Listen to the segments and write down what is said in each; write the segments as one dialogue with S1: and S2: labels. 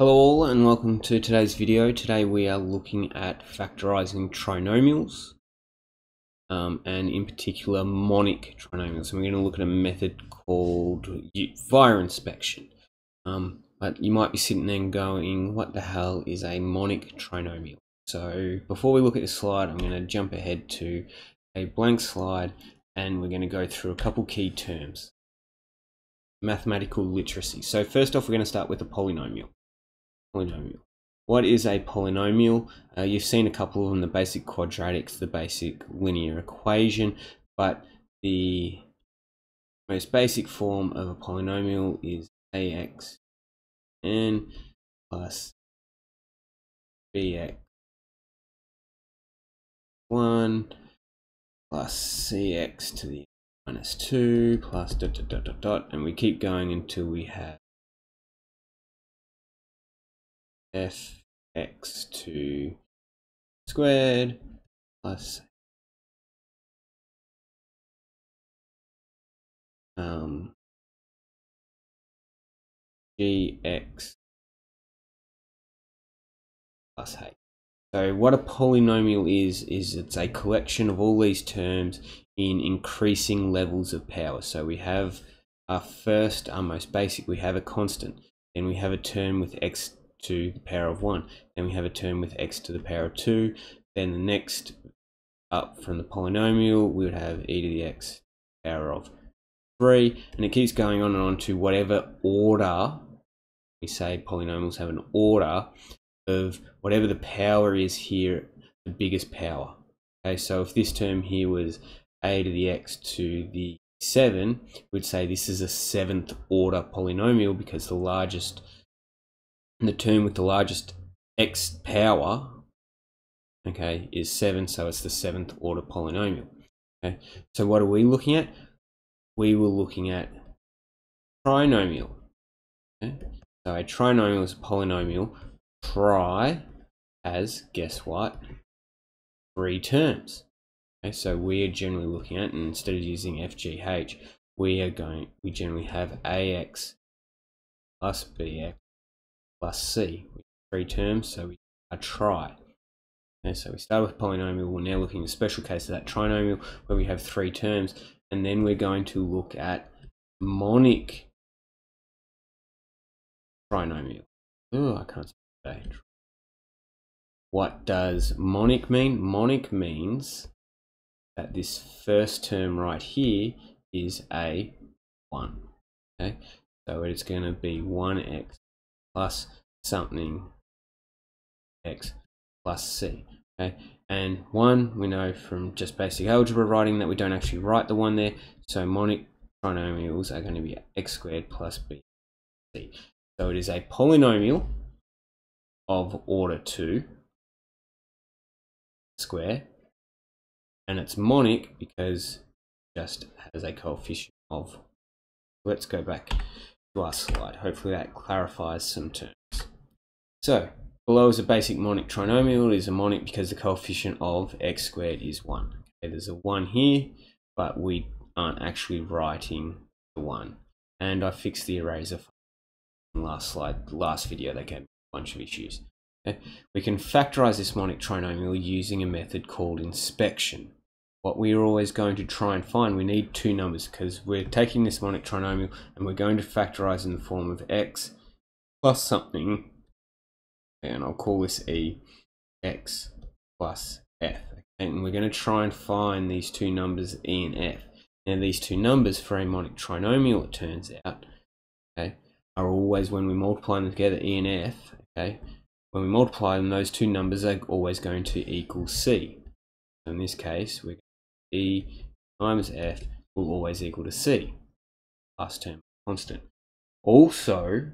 S1: Hello all and welcome to today's video. Today we are looking at factorizing trinomials um, and in particular monic trinomials. And we're going to look at a method called via inspection. Um, but you might be sitting there going, what the hell is a monic trinomial? So before we look at this slide, I'm going to jump ahead to a blank slide and we're going to go through a couple key terms. Mathematical literacy. So first off, we're going to start with a polynomial polynomial. What is a polynomial? Uh, you've seen a couple of them, the basic quadratics, the basic linear equation, but the most basic form of a polynomial is ax n plus bx 1 plus cx to the minus 2 plus dot dot dot dot dot and we keep going until we have fx2 squared plus um, gx plus h. So what a polynomial is, is it's a collection of all these terms in increasing levels of power. So we have our first, our most basic, we have a constant. Then we have a term with x to the power of 1. Then we have a term with x to the power of 2. Then the next up from the polynomial, we would have e to the x power of 3. And it keeps going on and on to whatever order, we say polynomials have an order of whatever the power is here, the biggest power. Okay, so if this term here was a to the x to the 7, we'd say this is a seventh order polynomial because the largest the term with the largest x power, okay, is 7, so it's the seventh order polynomial. Okay, so what are we looking at? We were looking at trinomial. Okay? So a trinomial is a polynomial. Tri has, guess what, three terms. Okay, so we are generally looking at, and instead of using FGH, we are going, we generally have AX plus BX plus c, three terms, so we a tri. Okay, so we start with polynomial, we're now looking at a special case of that trinomial where we have three terms, and then we're going to look at monic trinomial. Oh, I can't say What does monic mean? Monic means that this first term right here is a 1. Okay, so it's going to be 1x plus something x plus c. Okay, and 1 we know from just basic algebra writing that we don't actually write the 1 there, so monic trinomials are going to be x squared plus b c. So it is a polynomial of order 2 square, and it's monic because just has a coefficient of. Let's go back slide. Hopefully that clarifies some terms. So below is a basic monic trinomial. It is a monic because the coefficient of x squared is 1. Okay, there's a 1 here, but we aren't actually writing the 1. And I fixed the eraser last slide, last video, they gave me a bunch of issues. Okay. We can factorize this monic trinomial using a method called inspection what we are always going to try and find, we need two numbers because we're taking this monic trinomial and we're going to factorize in the form of x plus something, and I'll call this e, x plus f. And we're going to try and find these two numbers e and f. Now these two numbers for a monic trinomial, it turns out, okay, are always when we multiply them together, e and f, okay, when we multiply them, those two numbers are always going to equal c. In this case, we're E times F will always equal to C, last term constant. Also,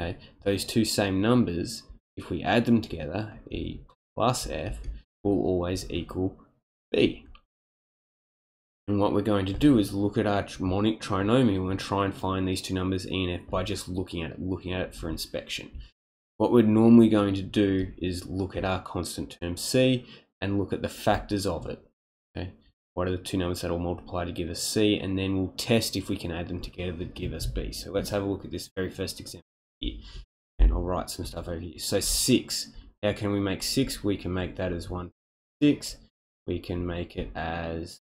S1: okay, those two same numbers, if we add them together, E plus F will always equal B. And what we're going to do is look at our monic trinomial and try and find these two numbers E and F by just looking at it, looking at it for inspection. What we're normally going to do is look at our constant term C and look at the factors of it. Okay, what are the two numbers that will multiply to give us C, and then we'll test if we can add them together to give us B. So let's have a look at this very first example here. and I'll write some stuff over here. So 6. How can we make 6? We can make that as 1 6. We can make it as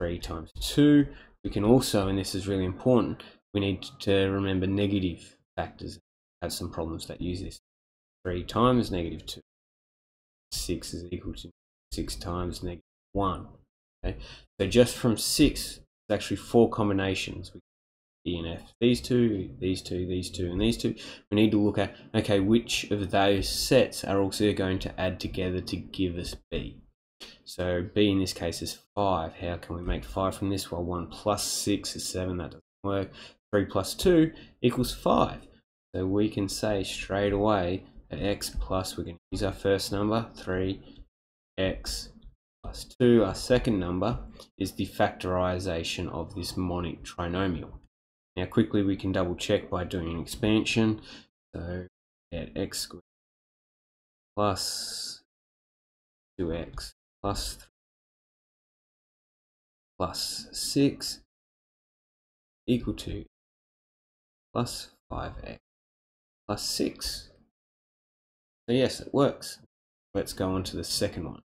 S1: 3 times 2. We can also, and this is really important, we need to remember negative factors. Have some problems that use this. 3 times negative 2. 6 is equal to 6 times negative 1. Okay? So just from 6, it's actually four combinations. E and F. These two, these two, these two, and these two. We need to look at, okay, which of those sets are also going to add together to give us B. So B in this case is 5. How can we make 5 from this? Well, 1 plus 6 is 7. That doesn't work. 3 plus 2 equals 5. So we can say straight away that x plus, we're going to use our first number, 3x plus 2. Our second number is the factorization of this monic trinomial. Now quickly we can double check by doing an expansion. So at x squared plus 2x plus 3 plus 6 equal to plus 5x plus 6. So yes, it works. Let's go on to the second one.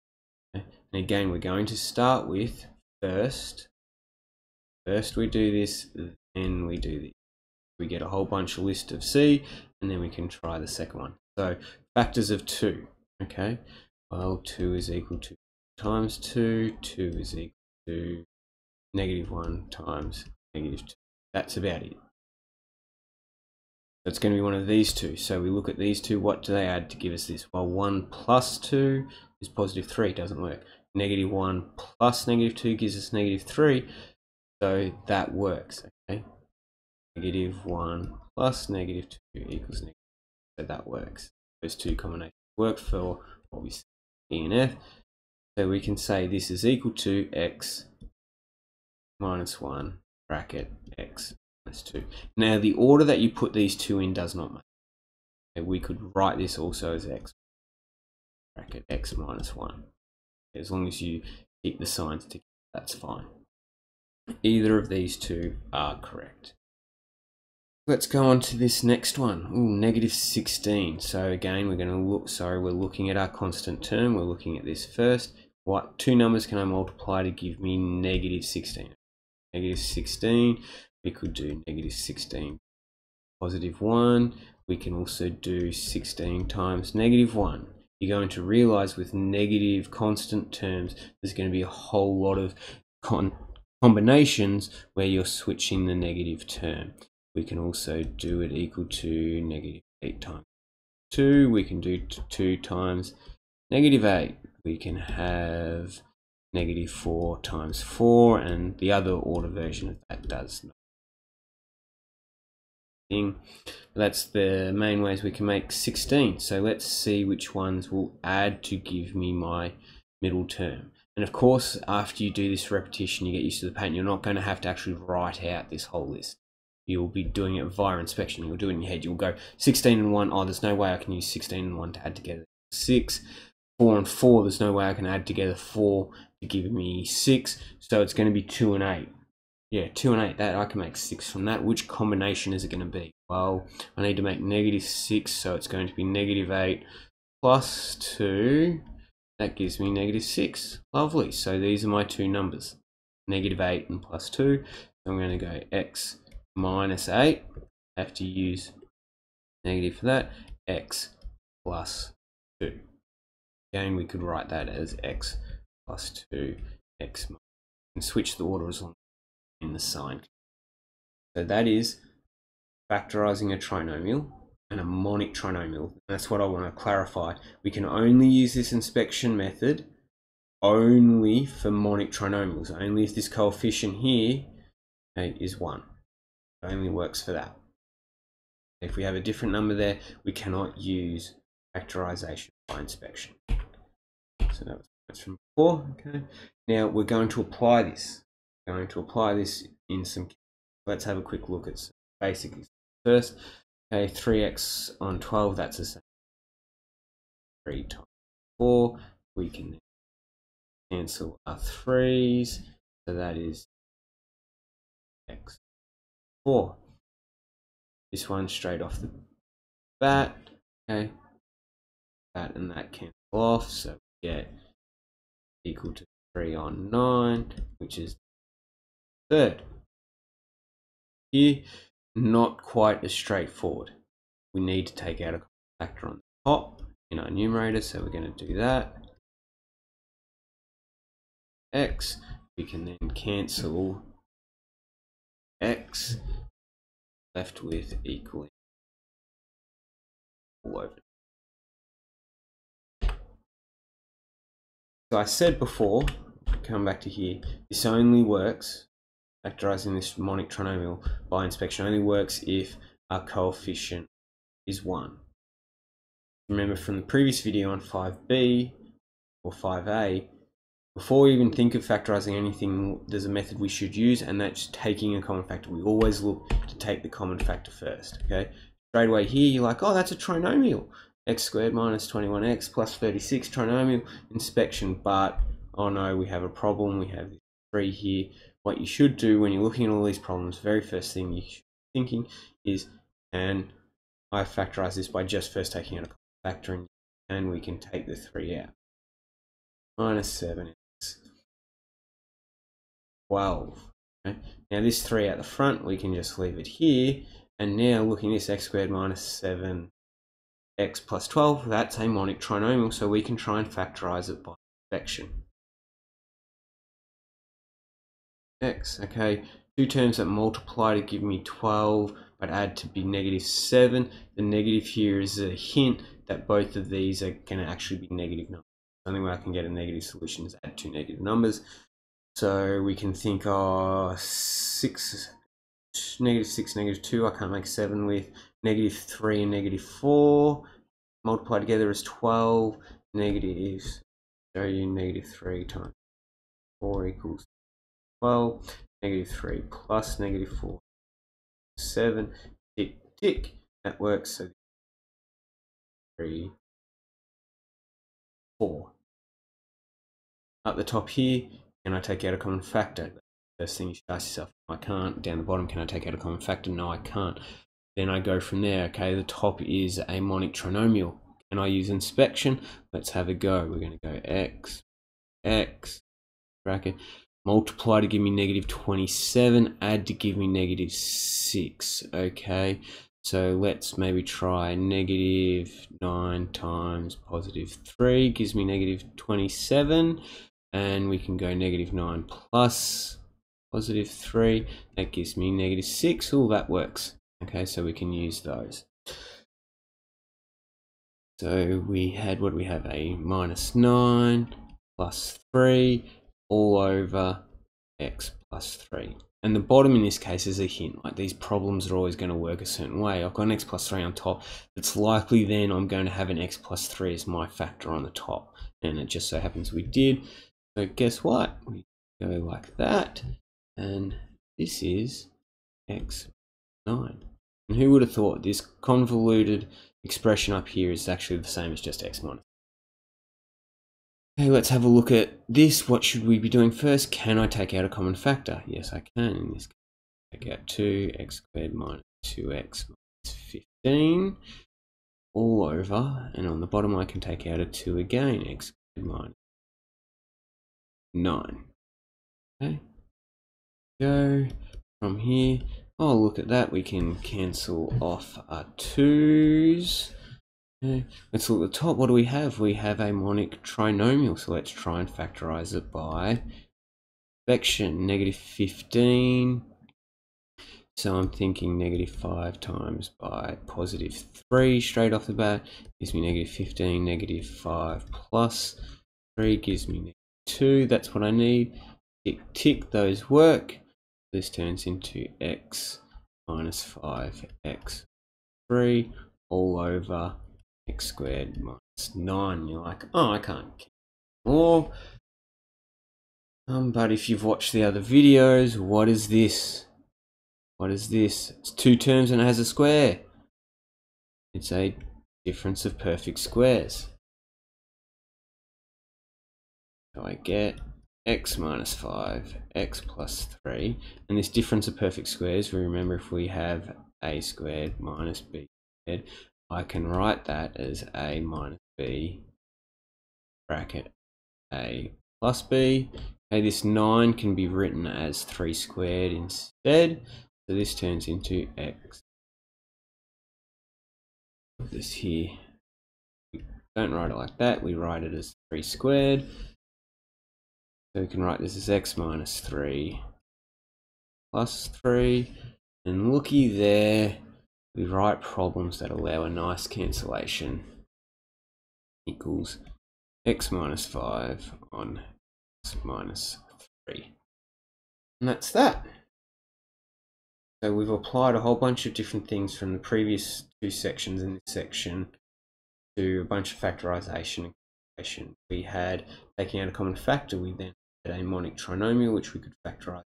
S1: And again, we're going to start with first. First we do this, then we do this. We get a whole bunch of list of C, and then we can try the second one. So factors of 2, okay? Well, 2 is equal to times 2, 2 is equal to negative 1 times negative 2. That's about it. It's going to be one of these two. So we look at these two. What do they add to give us this? Well, 1 plus 2 is positive 3. Doesn't work. Negative 1 plus negative 2 gives us negative 3. So that works. Okay. Negative 1 plus negative 2 equals negative. So that works. Those two combinations work for what we see and F. So we can say this is equal to x minus 1 bracket x 2. Now the order that you put these two in does not matter. Okay, we could write this also as x bracket x minus 1. As long as you keep the signs together, that's fine. Either of these two are correct. Let's go on to this next one. Ooh, negative 16. So again, we're going to look, sorry, we're looking at our constant term. We're looking at this first. What two numbers can I multiply to give me negative 16? Negative 16 we could do negative 16 positive 1 we can also do 16 times negative 1 you're going to realize with negative constant terms there's going to be a whole lot of con combinations where you're switching the negative term. We can also do it equal to negative 8 times 2 we can do 2 times negative 8 we can have negative 4 times 4 and the other order version of that does not. That's the main ways we can make 16. So let's see which ones will add to give me my middle term. And of course, after you do this repetition, you get used to the pattern. You're not going to have to actually write out this whole list. You'll be doing it via inspection. You'll do it in your head. You'll go 16 and 1. Oh, there's no way I can use 16 and 1 to add together 6. 4 and 4, there's no way I can add together 4 to give me 6. So it's going to be 2 and 8. Yeah, 2 and 8, that I can make 6 from that. Which combination is it going to be? Well, I need to make negative 6, so it's going to be negative 8 plus 2. That gives me negative 6. Lovely. So these are my two numbers. Negative 8 and plus 2. So I'm going to go x minus 8. I have to use negative for that. x plus 2. Again, we could write that as x plus 2, x and switch the order as long in the sign. So that is factorizing a trinomial and a monic trinomial. That's what I want to clarify. We can only use this inspection method only for monic trinomials, only if this coefficient here is 1. It only works for that. If we have a different number there, we cannot use factorization by inspection. So that was from before. Okay. Now we're going to apply this going to apply this in some let's have a quick look at some basic first okay 3x on 12 that's the same. 3 times 4 we can cancel our 3's so that is x 4 this one straight off the bat Okay, that and that cancel off, so we get equal to 3 on 9, which is third. Here, not quite as straightforward. We need to take out a factor on the top in our numerator, so we're going to do that. X, we can then cancel X left with equaling all over. So I said before, come back to here, this only works, factorizing this monic trinomial by inspection only works if our coefficient is 1. Remember from the previous video on 5b or 5a, before we even think of factorizing anything, there's a method we should use, and that's taking a common factor. We always look to take the common factor first, okay? Straight away here, you're like, oh, that's a trinomial. x squared minus 21x plus 36 trinomial inspection, but oh no, we have a problem. We have 3 here. What you should do when you're looking at all these problems, very first thing you should be thinking is, can I factorize this by just first taking out a factor, and we can take the 3 out. Minus 7 is 12. Okay? Now this 3 at the front, we can just leave it here. And now looking at this x squared minus 7 x plus 12, that's a monic trinomial, so we can try and factorize it by inspection. X, okay, two terms that multiply to give me 12, but add to be negative 7. The negative here is a hint that both of these are going to actually be negative numbers. The only way I can get a negative solution is add two negative numbers. So we can think, oh, 6, negative 6, negative 2, I can't make 7 with negative 3 and negative 4. Multiply together is 12, negative, show you negative 3 times 4 equals 12, negative 3 plus negative 4, 7, tick, tick, that works, so 3, 4. Up the top here, can I take out a common factor? First thing you should ask yourself, I can't. Down the bottom, can I take out a common factor? No, I can't. Then I go from there. Okay, the top is a monic trinomial. Can I use inspection? Let's have a go. We're going to go x, x, bracket, multiply to give me negative 27, add to give me negative 6. Okay, so let's maybe try negative 9 times positive 3 gives me negative 27 and we can go negative 9 plus positive 3 that gives me negative 6 all that works okay? So we can use those. So we had what we have? A minus 9 plus 3 all over x plus 3 and the bottom in this case is a hint like these problems are always going to work a certain way I've got an x plus 3 on top it's likely then I'm going to have an x plus 3 as my factor on the top and it just so happens we did so guess what? We go like that, and this is x9. And who would have thought this convoluted expression up here is actually the same as just x minus. Okay, let's have a look at this. What should we be doing first? Can I take out a common factor? Yes, I can in this case. Take out 2x squared minus 2x minus 15 all over, and on the bottom I can take out a 2 again, x squared minus 9. Okay. Go from here. Oh, look at that. We can cancel off our 2's. Okay. Let's look at the top. What do we have? We have a monic trinomial. So let's try and factorize it by section negative 15. So I'm thinking negative 5 times by positive 3 straight off the bat gives me negative 15, negative 5 plus 3 gives me 2, that's what I need. Tick, tick, those work. This turns into x minus 5x 3 all over x squared minus 9. You're like, oh, I can't more. Um, but if you've watched the other videos, what is this? What is this? It's two terms and it has a square. It's a difference of perfect squares. So I get x minus 5, x plus 3. And this difference of perfect squares, we remember if we have a squared minus b squared, I can write that as a minus b bracket a plus b. Okay, this 9 can be written as 3 squared instead. So this turns into x. Put this here. We don't write it like that. We write it as 3 squared. So we can write this as x minus 3 plus 3. And looky there, we write problems that allow a nice cancellation equals x minus 5 on x minus 3. And that's that. So we've applied a whole bunch of different things from the previous two sections in this section to a bunch of factorization and We had taking out a common factor, we then had a monic trinomial which we could factorize.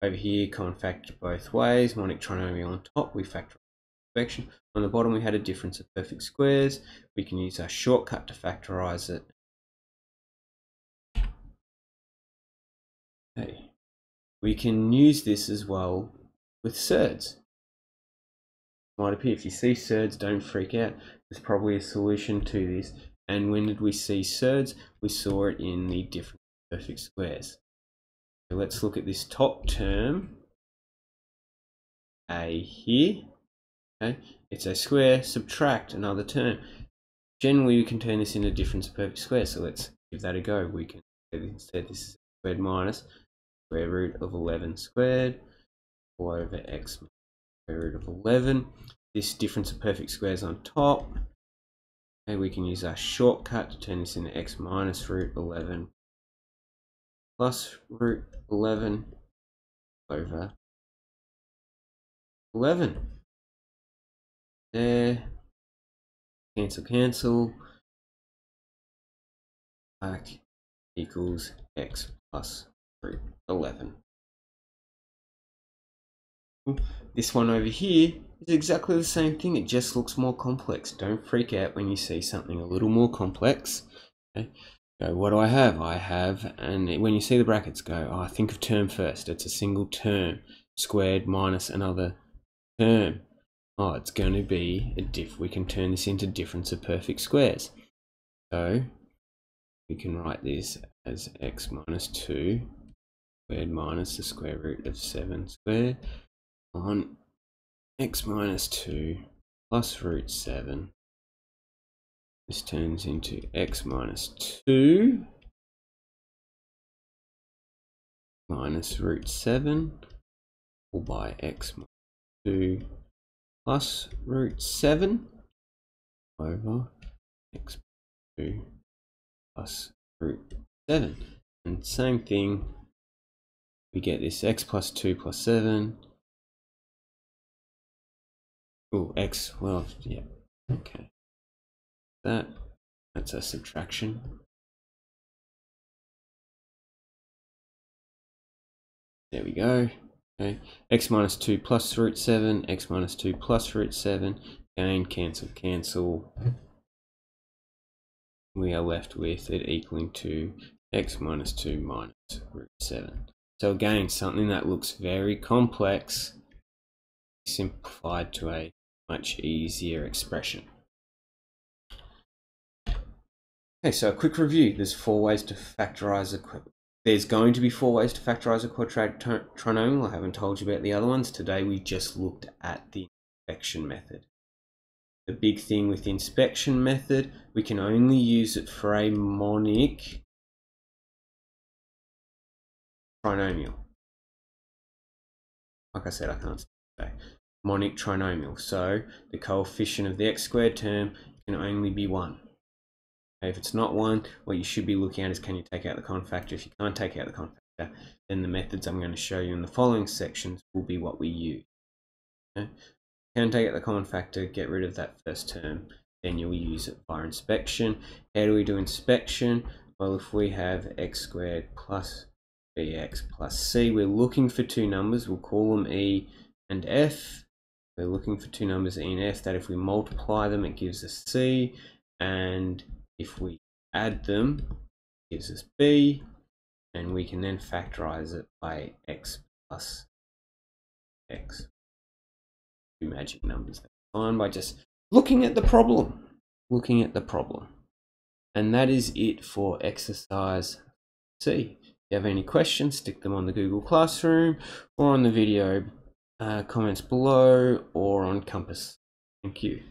S1: Over here, common factor both ways, monic trinomial on top, we factorize inspection. On the bottom we had a difference of perfect squares. We can use our shortcut to factorize it. Okay. We can use this as well with surds. Might appear if you see surds, don't freak out. There's probably a solution to this. And when did we see surds? We saw it in the different perfect squares. Let's look at this top term, A here. Okay, it's a square, subtract another term. Generally, we can turn this into a difference of perfect square, so let's give that a go. We can instead this is squared minus square root of 11 squared over x square root of 11. This difference of perfect squares on top. Okay, we can use our shortcut to turn this into x minus root 11 plus root 11 over 11 there. Cancel, cancel. Back equals x plus root 11. This one over here is exactly the same thing, it just looks more complex. Don't freak out when you see something a little more complex. Okay. Go, what do I have? I have, and when you see the brackets go, oh, think of term first. It's a single term, squared minus another term oh, it's going to be a diff. We can turn this into difference of perfect squares. So we can write this as x minus 2 squared minus the square root of 7 squared on x minus 2 plus root 7. This turns into x minus 2 minus root 7 all by x minus 2 plus root 7 over x 2 plus root 7. And same thing, we get this x plus 2 plus 7. Oh, x, well, yeah, okay. That, that's a subtraction. There we go. Okay, x minus 2 plus root 7, x minus 2 plus root 7, again cancel, cancel. We are left with it equaling to x minus 2 minus root 7. So again, something that looks very complex, simplified to a much easier expression. Okay, so a quick review. There's four ways to factorize a there's going to be four ways to factorize a quadratic trinomial. I haven't told you about the other ones. Today we just looked at the inspection method. The big thing with the inspection method, we can only use it for a monic trinomial. Like I said, I can't say monic trinomial. So the coefficient of the x squared term can only be 1. If it's not one, what you should be looking at is can you take out the common factor. If you can't take out the common factor, then the methods I'm going to show you in the following sections will be what we use. Okay? Can take out the common factor, get rid of that first term, then you'll use it via inspection. How do we do inspection? Well, if we have x squared plus bx plus c, we're looking for two numbers. We'll call them e and f. We're looking for two numbers e and f that if we multiply them, it gives us c. And if we add them, gives us b, and we can then factorize it by x plus x. Two magic numbers. find by just looking at the problem. Looking at the problem. And that is it for exercise C. If you have any questions, stick them on the Google Classroom or on the video uh, comments below or on Compass. Thank you.